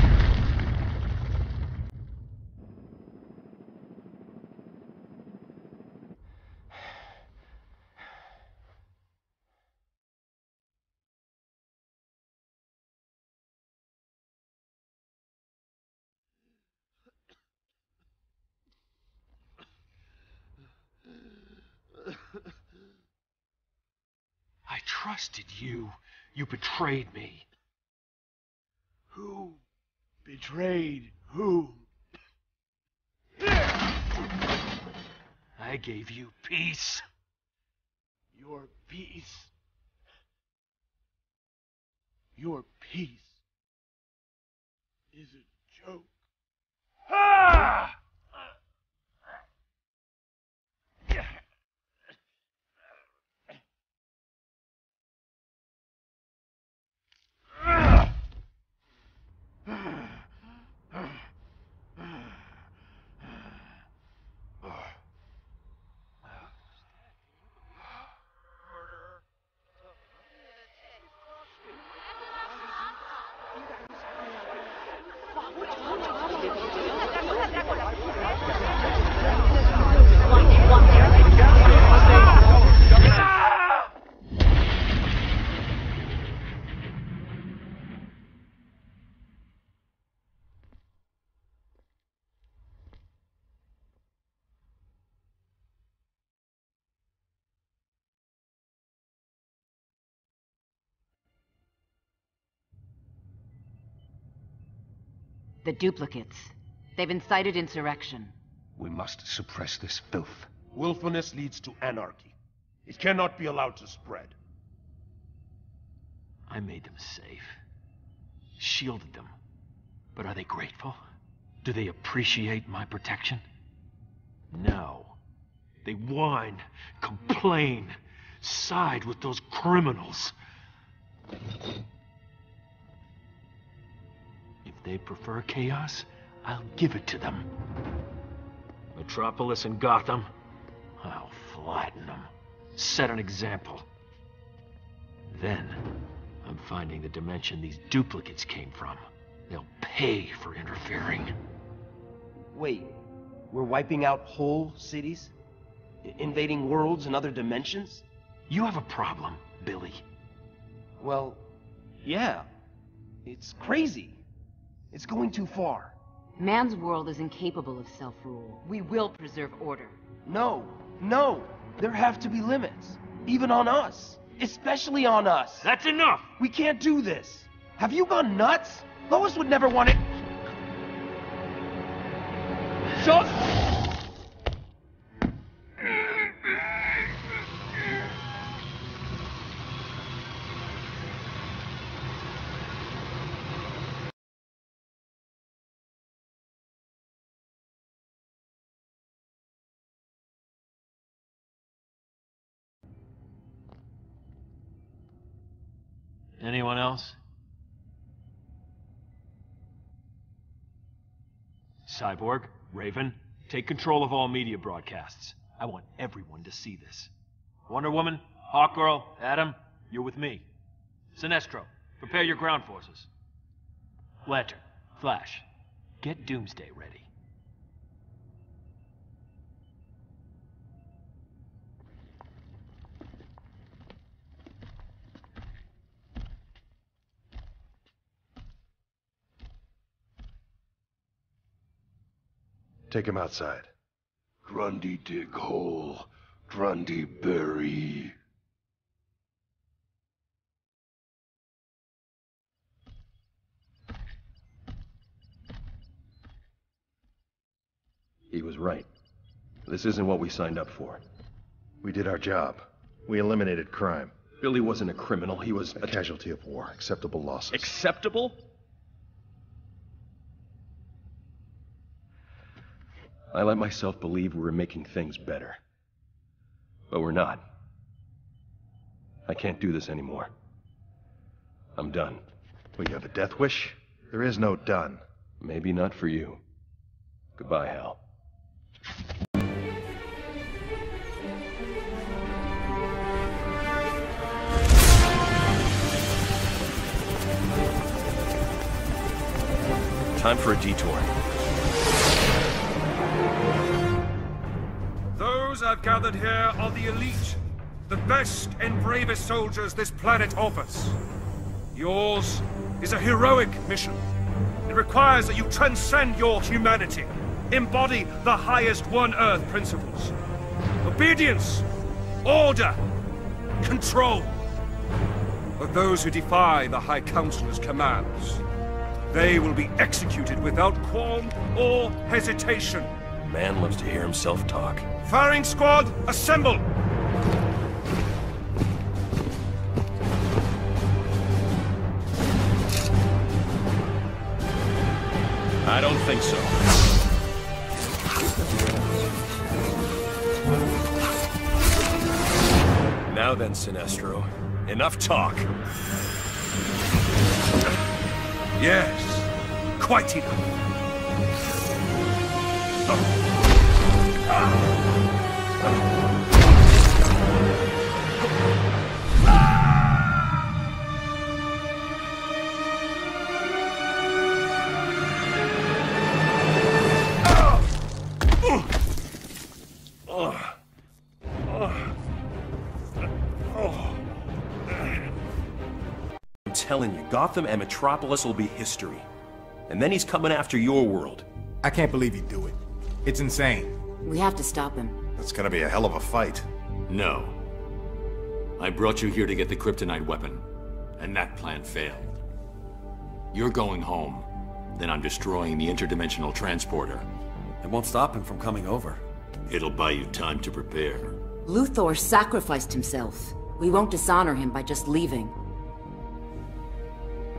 I trusted you. You betrayed me. Who betrayed who? I gave you peace. Your peace. Your peace is a joke. Ah! The duplicates. They've incited insurrection. We must suppress this filth. Willfulness leads to anarchy. It cannot be allowed to spread. I made them safe. Shielded them. But are they grateful? Do they appreciate my protection? No. They whine, complain, side with those criminals. They prefer chaos, I'll give it to them. Metropolis and Gotham, I'll flatten them. Set an example. Then, I'm finding the dimension these duplicates came from. They'll pay for interfering. Wait, we're wiping out whole cities? I- invading worlds and other dimensions? You have a problem, Billy. Well, yeah. It's crazy. It's going too far. Man's world is incapable of self-rule. We will preserve order. No, no. There have to be limits. Even on us. Especially on us. That's enough! We can't do this. Have you gone nuts? Lois would never want it. Shut! Anyone else? Cyborg, Raven, take control of all media broadcasts. I want everyone to see this. Wonder Woman, Hawkgirl, Adam, you're with me. Sinestro, prepare your ground forces. Lantern, Flash, get Doomsday ready. Take him outside. Grundy dig hole. Grundy bury. He was right. This isn't what we signed up for. We did our job. We eliminated crime. Billy wasn't a criminal. He was A casualty of war. Acceptable losses. acceptable. I let myself believe we were making things better. But we're not. I can't do this anymore. I'm done. Well, you have a death wish? There is no done. Maybe not for you. Goodbye, Hal. Time for a detour. Those I've gathered here are the elite, the best and bravest soldiers this planet offers. Yours is a heroic mission. It requires that you transcend your humanity, embody the highest One Earth principles. Obedience, order, control. But those who defy the High Councilor's commands, they will be executed without qualm or hesitation. Man loves to hear himself talk. Firing squad, assemble! I don't think so. Now then, Sinestro. Enough talk. Yes, quite enough. I'm telling you, Gotham and Metropolis will be history. And then he's coming after your world. I can't believe he'd do it. It's insane. We have to stop him. That's gonna be a hell of a fight. No. I brought you here to get the kryptonite weapon, and that plan failed. You're going home. then I'm destroying the interdimensional transporter. It won't stop him from coming over. It'll buy you time to prepare. Luthor sacrificed himself. We won't dishonor him by just leaving.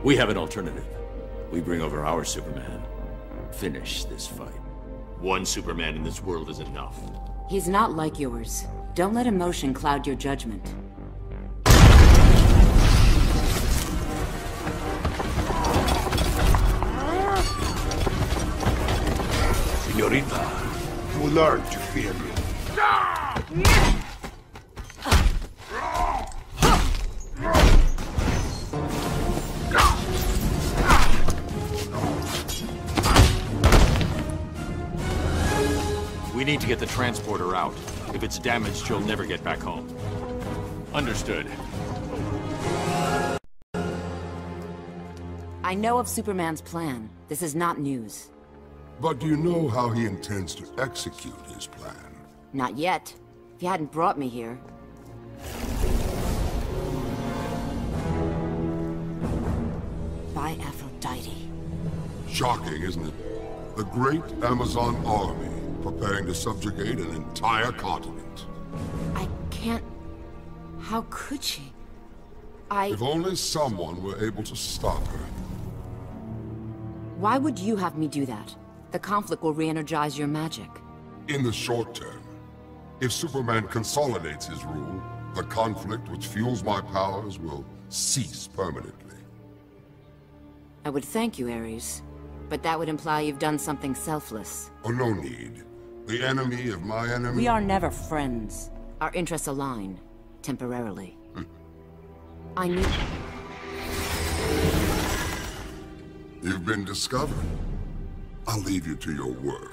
We have an alternative. We bring over our Superman. Finish this fight. One Superman in this world is enough. He's not like yours. Don't let emotion cloud your judgment. Senorita, you learn to fear me. We need to get the transporter out. If it's damaged, you'll never get back home. Understood. I know of Superman's plan. This is not news. But do you know how he intends to execute his plan? Not yet. If you hadn't brought me here. By Aphrodite. Shocking, isn't it? The great Amazon army preparing to subjugate an entire continent. I can't... How could she? I... If only someone were able to stop her. Why would you have me do that? The conflict will re-energize your magic. In the short term, if Superman consolidates his rule, the conflict which fuels my powers will cease permanently. I would thank you, Ares. But that would imply you've done something selfless. Oh, no need. The enemy of my enemy... We are never friends. Our interests align. Temporarily. I need... You've been discovered. I'll leave you to your work.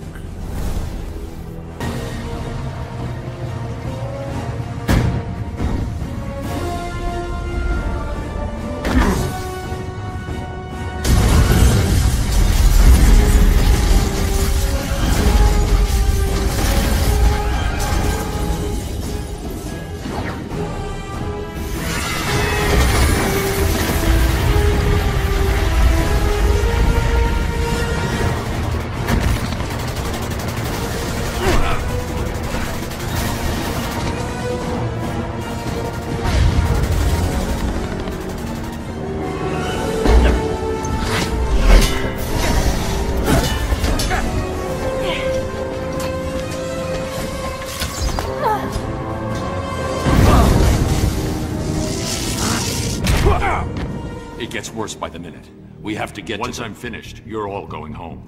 Get Once to I'm finished, you're all going home.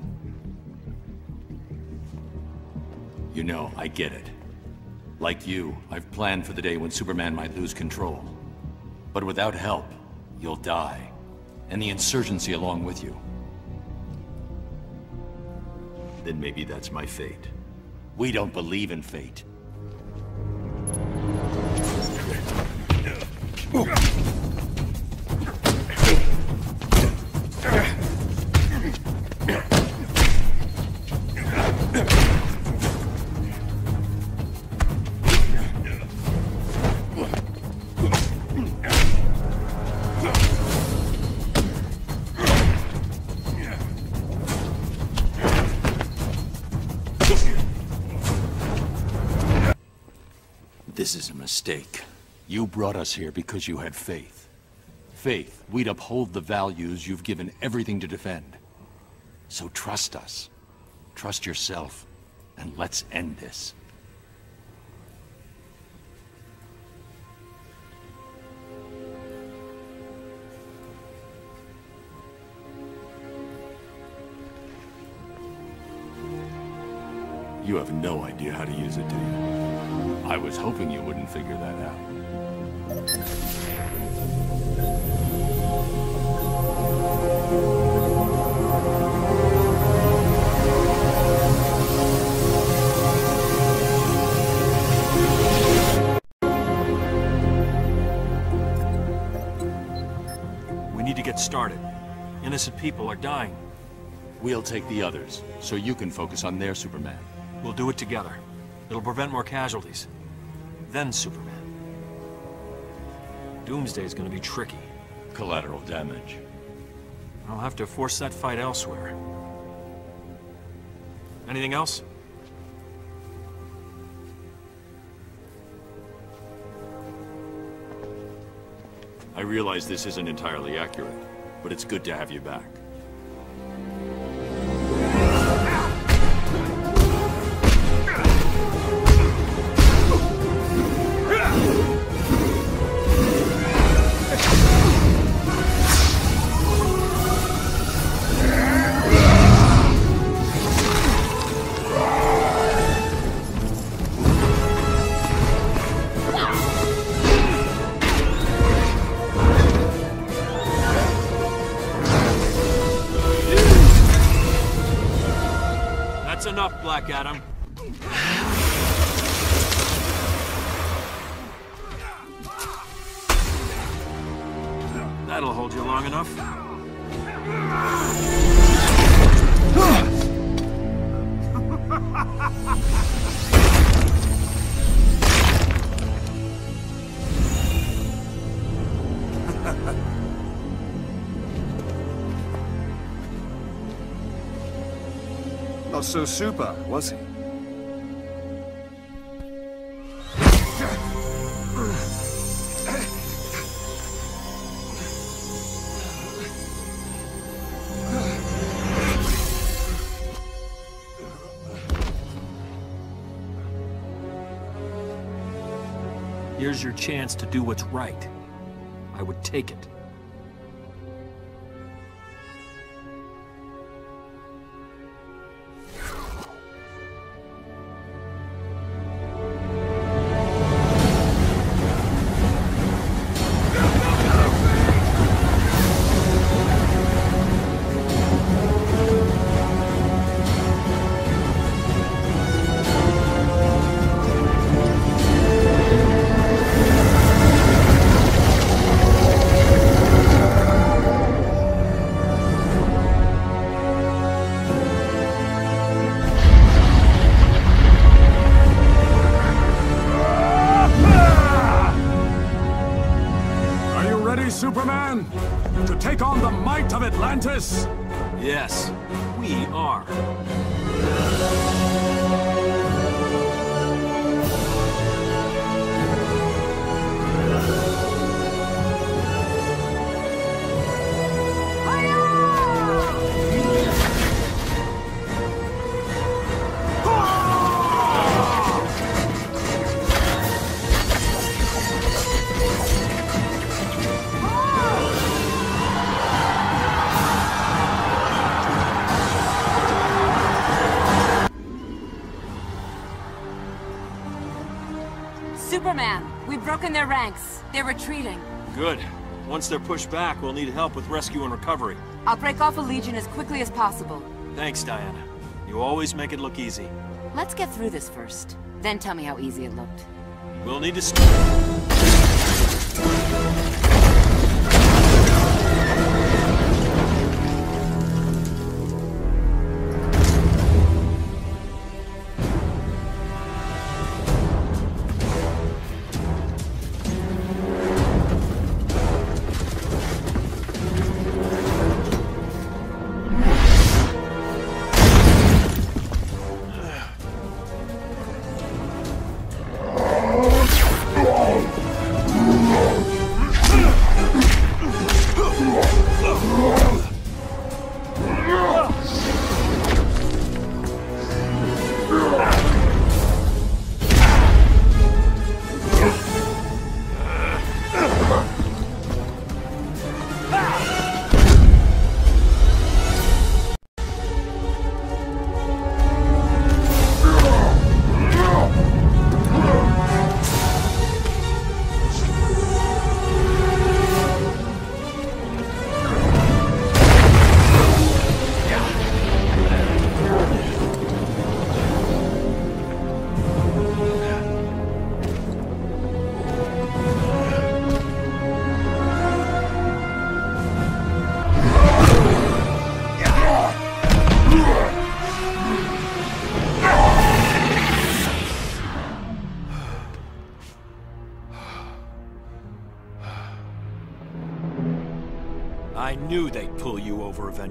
You know, I get it. Like you, I've planned for the day when Superman might lose control. But without help, you'll die. And the insurgency along with you. Then maybe that's my fate. We don't believe in fate. This is a mistake. You brought us here because you had faith. Faith, we'd uphold the values you've given everything to defend. So trust us. Trust yourself. And let's end this. You have no idea how to use it, do you? I was hoping you wouldn't figure that out. We need to get started. Innocent people are dying. We'll take the others, so you can focus on their Superman. We'll do it together. It'll prevent more casualties. Then Superman. Doomsday's gonna be tricky. Collateral damage. I'll have to force that fight elsewhere. Anything else? I realize this isn't entirely accurate, but it's good to have you back. Enough, Black Adam. So super, was he? Here's your chance to do what's right. I would take it. They're retreating. Good. Once they're pushed back, we'll need help with rescue and recovery. I'll break off a Legion as quickly as possible. Thanks, Diana. You always make it look easy. Let's get through this first. Then tell me how easy it looked. We'll need to...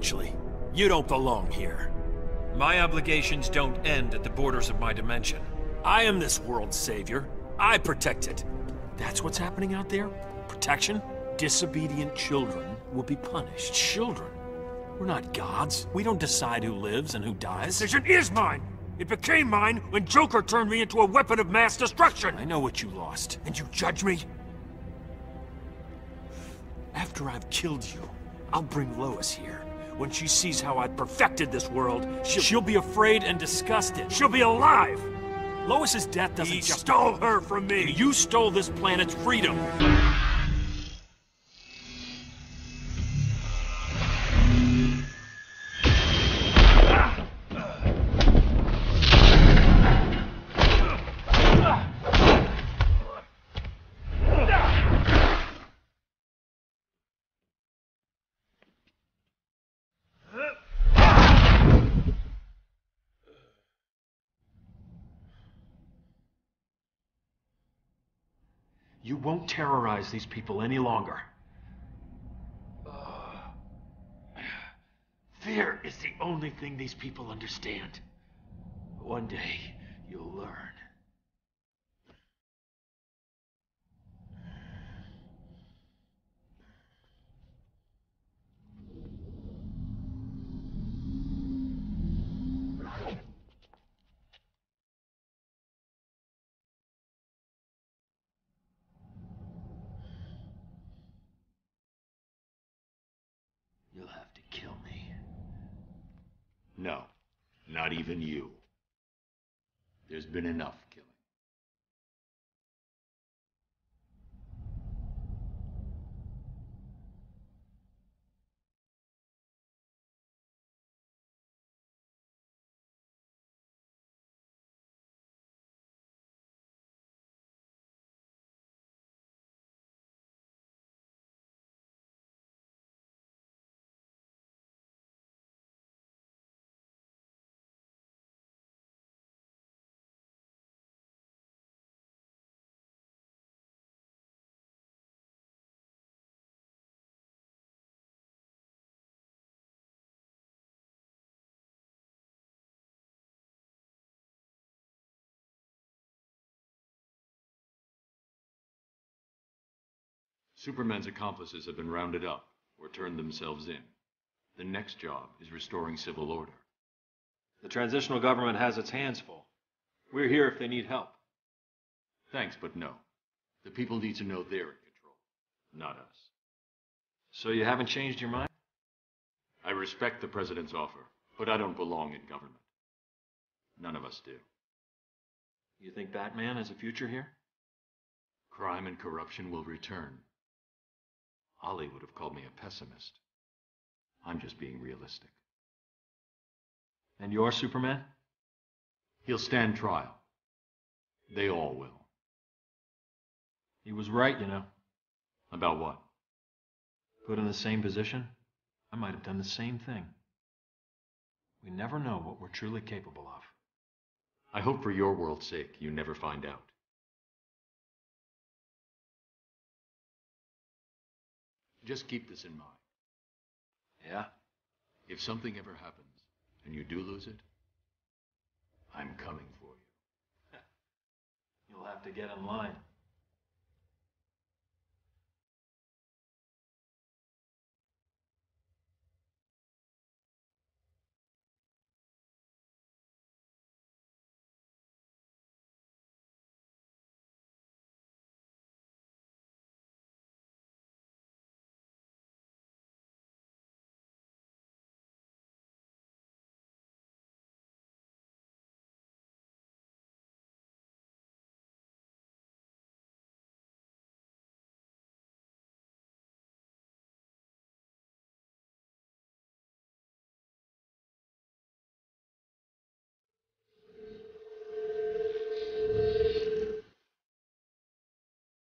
eventually. You don't belong here. My obligations don't end at the borders of my dimension. I am this world's savior. I protect it. That's what's happening out there? Protection? Disobedient children will be punished. Children? We're not gods. We don't decide who lives and who dies. The Decision is mine! It became mine when Joker turned me into a weapon of mass destruction! I know what you lost. And you judge me? After I've killed you, I'll bring Lois here. When she sees how I've perfected this world, she'll, she'll be afraid and disgusted. She'll be alive! Lois's death doesn't He just... stole her from me! You stole this planet's freedom! You won't terrorize these people any longer. Fear is the only thing these people understand. One day, you'll learn. You'll have to kill me. No, not even you. There's been enough Superman's accomplices have been rounded up or turned themselves in. The next job is restoring civil order. The transitional government has its hands full. We're here if they need help. Thanks, but no. The people need to know they're in control, not us. So you haven't changed your mind? I respect the president's offer, but I don't belong in government. None of us do. You think Batman has a future here? Crime and corruption will return. Ollie would have called me a pessimist. I'm just being realistic. And you're Superman? He'll stand trial. They all will. He was right, you know. About what? Put in the same position, I might have done the same thing. We never know what we're truly capable of. I hope for your world's sake you never find out. Just keep this in mind. Yeah? If something ever happens and you do lose it, I'm coming for you. You'll have to get in line.